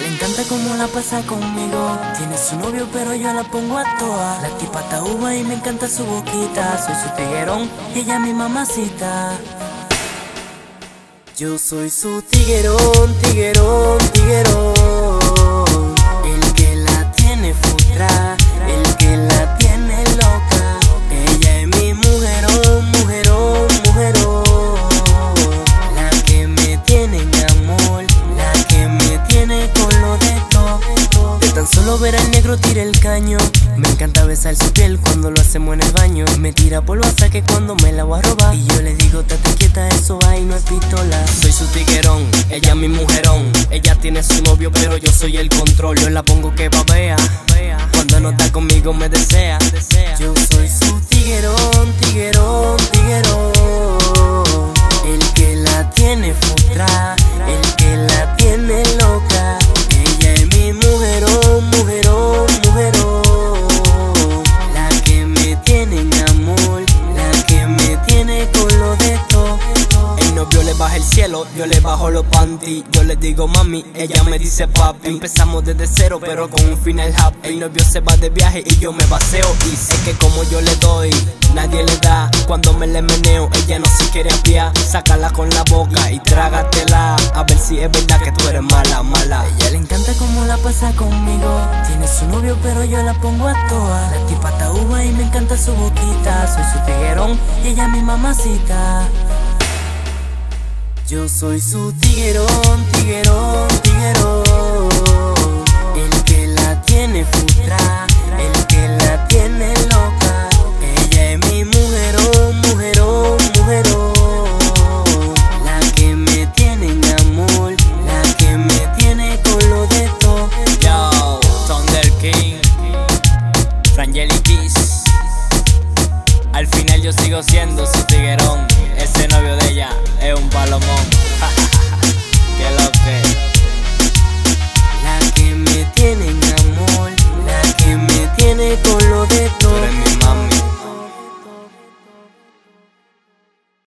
le encanta cómo la pasa conmigo. Tiene su novio, pero yo la pongo a toa. La tipa está uva y me encanta su boquita. Soy su tiguerón y ella mi mamacita. Yo soy su tiguerón, tiguerón, tiguerón. Ver al negro tira el caño. Me encanta besar su piel cuando lo hacemos en el baño. Me tira polvo hasta que cuando me la voy a robar. Y yo le digo, tate quieta, eso ahí no es pistola. Soy su tiguerón, ella mi mujerón. Ella tiene su novio, pero yo soy el control. Yo la pongo que babea. Cuando no está conmigo me desea. Yo le bajo los panty Yo le digo mami, ella me dice papi Empezamos desde cero, pero con un final happy El novio se va de viaje y yo me baseo Y sé que como yo le doy, nadie le da Cuando me le meneo, ella no se quiere apiar Sácala con la boca y trágatela A ver si es verdad que tú eres mala, mala ella le encanta cómo la pasa conmigo. Tiene su novio, pero yo la pongo a toa. La tipa está uva y me encanta su boquita. Soy su tiguerón y ella mi mamacita. Yo soy su tiguerón, tiguerón, tiguerón. El que la tiene futra, el que la tiene loca. Ella es mi mujerón, mujerón, mujerón. La que me tiene en amor, la que me tiene con lo de todo. Yo, Thunder King, Frangeli Kiss Al final yo sigo siendo su tiguerón Ese novio de de